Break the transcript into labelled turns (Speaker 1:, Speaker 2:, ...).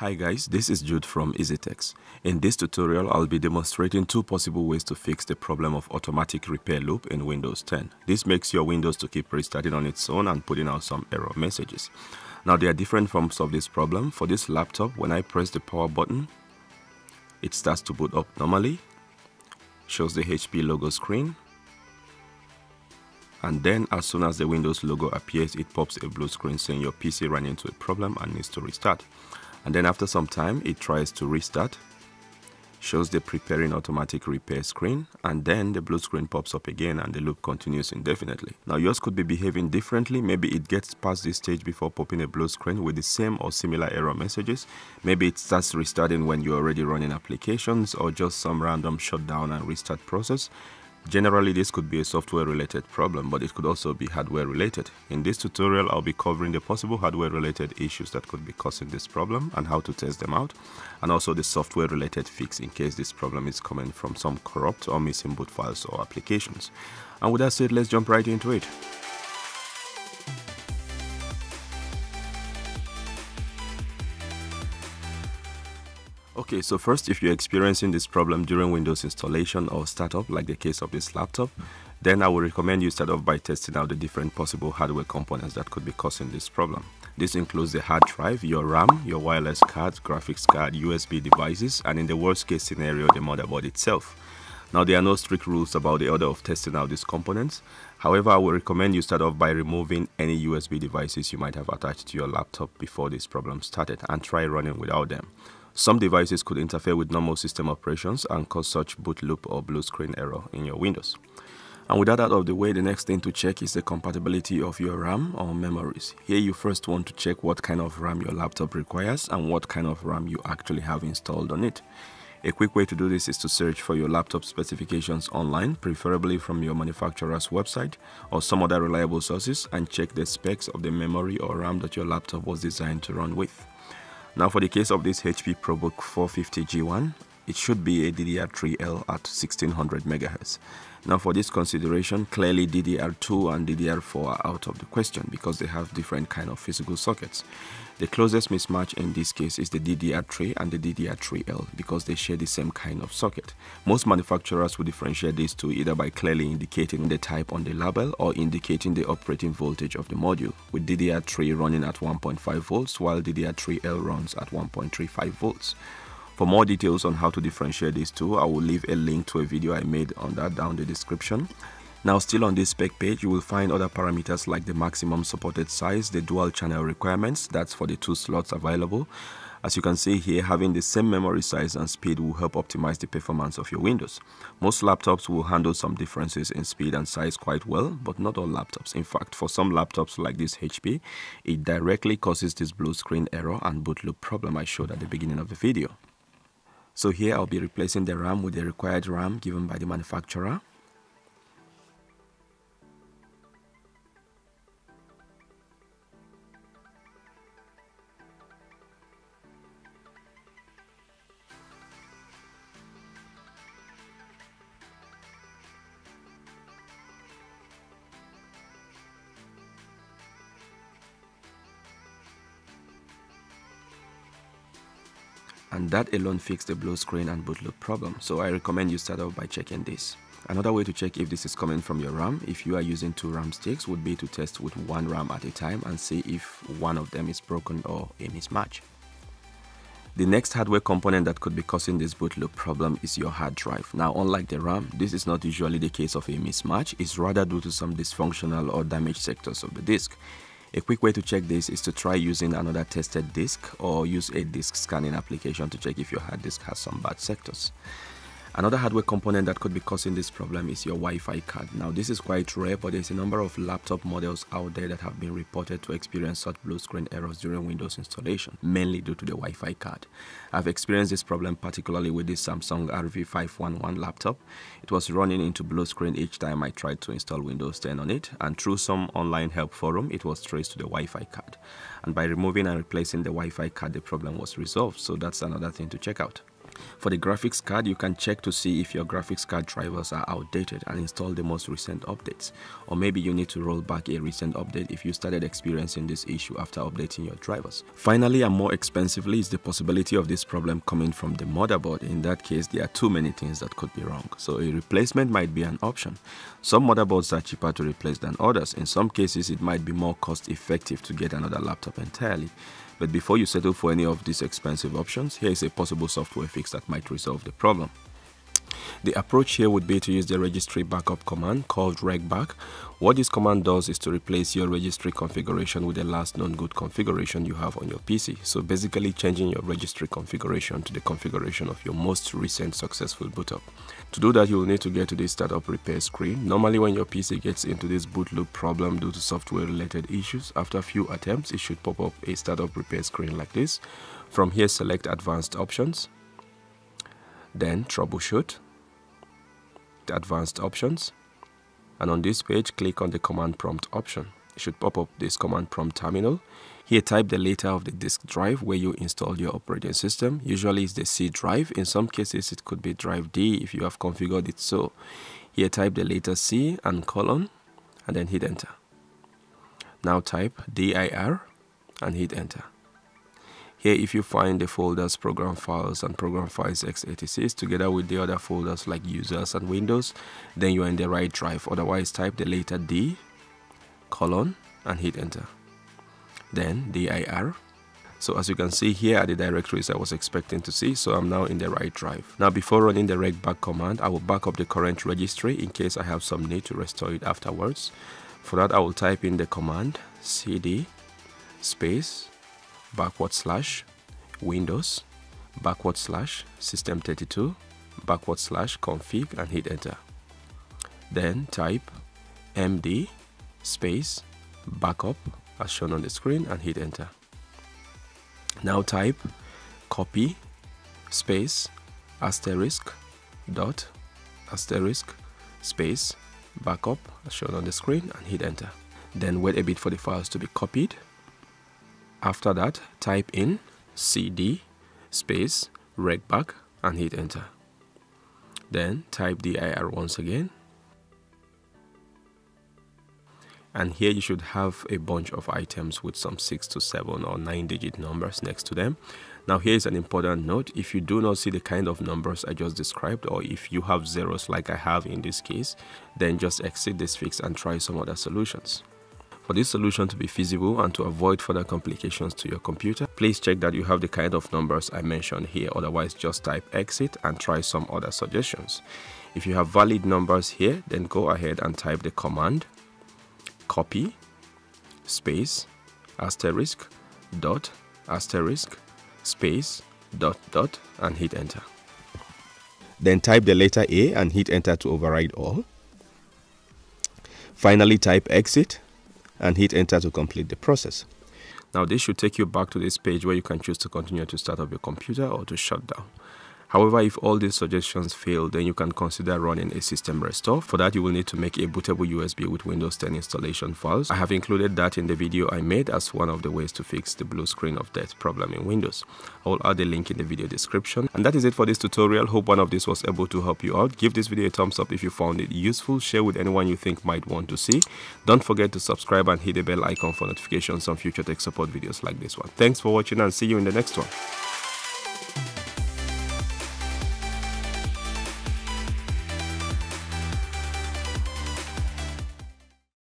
Speaker 1: Hi guys, this is Jude from EasyTechs. In this tutorial, I'll be demonstrating two possible ways to fix the problem of automatic repair loop in Windows 10. This makes your Windows to keep restarting on its own and putting out some error messages. Now there are different forms of this problem. For this laptop, when I press the power button, it starts to boot up normally, shows the HP logo screen, and then as soon as the Windows logo appears, it pops a blue screen saying your PC ran into a problem and needs to restart and then after some time it tries to restart shows the preparing automatic repair screen and then the blue screen pops up again and the loop continues indefinitely. Now yours could be behaving differently, maybe it gets past this stage before popping a blue screen with the same or similar error messages, maybe it starts restarting when you're already running applications or just some random shutdown and restart process Generally, this could be a software-related problem, but it could also be hardware-related. In this tutorial, I'll be covering the possible hardware-related issues that could be causing this problem and how to test them out, and also the software-related fix in case this problem is coming from some corrupt or missing boot files or applications. And with that said, let's jump right into it. Okay, so first, if you're experiencing this problem during Windows installation or startup, like the case of this laptop, then I would recommend you start off by testing out the different possible hardware components that could be causing this problem. This includes the hard drive, your RAM, your wireless card, graphics card, USB devices, and in the worst case scenario, the motherboard itself. Now, there are no strict rules about the order of testing out these components. However, I would recommend you start off by removing any USB devices you might have attached to your laptop before this problem started and try running without them. Some devices could interfere with normal system operations and cause such boot loop or blue screen error in your Windows. And with that out of the way, the next thing to check is the compatibility of your RAM or memories. Here you first want to check what kind of RAM your laptop requires and what kind of RAM you actually have installed on it. A quick way to do this is to search for your laptop specifications online, preferably from your manufacturer's website or some other reliable sources and check the specs of the memory or RAM that your laptop was designed to run with. Now for the case of this HP ProBook 450G1, it should be a DDR3L at 1600 MHz. Now for this consideration, clearly DDR2 and DDR4 are out of the question because they have different kind of physical sockets. The closest mismatch in this case is the DDR3 and the DDR3L because they share the same kind of socket. Most manufacturers will differentiate these two either by clearly indicating the type on the label or indicating the operating voltage of the module, with DDR3 running at 1.5 volts while DDR3L runs at 1.35 volts. For more details on how to differentiate these two, I will leave a link to a video I made on that down the description. Now still on this spec page, you will find other parameters like the maximum supported size, the dual channel requirements, that's for the two slots available. As you can see here, having the same memory size and speed will help optimize the performance of your Windows. Most laptops will handle some differences in speed and size quite well, but not all laptops. In fact, for some laptops like this HP, it directly causes this blue screen error and boot loop problem I showed at the beginning of the video. So here I'll be replacing the RAM with the required RAM given by the manufacturer. And that alone fixed the blue screen and boot loop problem so I recommend you start off by checking this. Another way to check if this is coming from your RAM if you are using two RAM sticks would be to test with one RAM at a time and see if one of them is broken or a mismatch. The next hardware component that could be causing this boot loop problem is your hard drive. Now unlike the RAM, this is not usually the case of a mismatch, it's rather due to some dysfunctional or damaged sectors of the disk. A quick way to check this is to try using another tested disk or use a disk scanning application to check if your hard disk has some bad sectors. Another hardware component that could be causing this problem is your Wi-Fi card. Now this is quite rare but there's a number of laptop models out there that have been reported to experience such blue screen errors during Windows installation, mainly due to the Wi-Fi card. I've experienced this problem particularly with this Samsung RV511 laptop. It was running into blue screen each time I tried to install Windows 10 on it and through some online help forum it was traced to the Wi-Fi card. And by removing and replacing the Wi-Fi card the problem was resolved so that's another thing to check out. For the graphics card, you can check to see if your graphics card drivers are outdated and install the most recent updates. Or maybe you need to roll back a recent update if you started experiencing this issue after updating your drivers. Finally and more expensively is the possibility of this problem coming from the motherboard. In that case, there are too many things that could be wrong. So a replacement might be an option. Some motherboards are cheaper to replace than others. In some cases, it might be more cost effective to get another laptop entirely. But before you settle for any of these expensive options, here is a possible software fix that might resolve the problem. The approach here would be to use the registry backup command called regback. What this command does is to replace your registry configuration with the last known good configuration you have on your PC. So basically changing your registry configuration to the configuration of your most recent successful boot up. To do that, you will need to get to this startup repair screen. Normally when your PC gets into this boot loop problem due to software related issues, after a few attempts, it should pop up a startup repair screen like this. From here, select advanced options, then troubleshoot, the advanced options and on this page click on the command prompt option. It should pop up this command prompt terminal. Here type the letter of the disk drive where you install your operating system. Usually it's the C drive. In some cases it could be drive D if you have configured it so. Here type the letter C and colon and then hit enter. Now type dir and hit enter. Here, if you find the folders program files and program files x86 together with the other folders like users and Windows, then you are in the right drive. Otherwise, type the letter D, colon, and hit enter. Then dir. So as you can see here are the directories I was expecting to see, so I'm now in the right drive. Now before running the regback command, I will back up the current registry in case I have some need to restore it afterwards. For that, I will type in the command cd space backward slash Windows backward slash System32 backward slash config and hit enter. Then type md space backup as shown on the screen and hit enter. Now type copy space asterisk dot asterisk space backup as shown on the screen and hit enter. Then wait a bit for the files to be copied after that, type in cd space regback and hit enter. Then type dir once again. And here you should have a bunch of items with some 6 to 7 or 9 digit numbers next to them. Now here is an important note. If you do not see the kind of numbers I just described or if you have zeros like I have in this case, then just exit this fix and try some other solutions. For this solution to be feasible and to avoid further complications to your computer, please check that you have the kind of numbers I mentioned here, otherwise just type exit and try some other suggestions. If you have valid numbers here, then go ahead and type the command copy space asterisk dot asterisk space dot dot and hit enter. Then type the letter A and hit enter to override all. Finally type exit and hit enter to complete the process. Now this should take you back to this page where you can choose to continue to start up your computer or to shut down. However, if all these suggestions fail, then you can consider running a system restore. For that, you will need to make a bootable USB with Windows 10 installation files. I have included that in the video I made as one of the ways to fix the blue screen of death problem in Windows. I will add the link in the video description. And that is it for this tutorial. Hope one of these was able to help you out. Give this video a thumbs up if you found it useful. Share with anyone you think might want to see. Don't forget to subscribe and hit the bell icon for notifications on future tech support videos like this one. Thanks for watching and see you in the next one.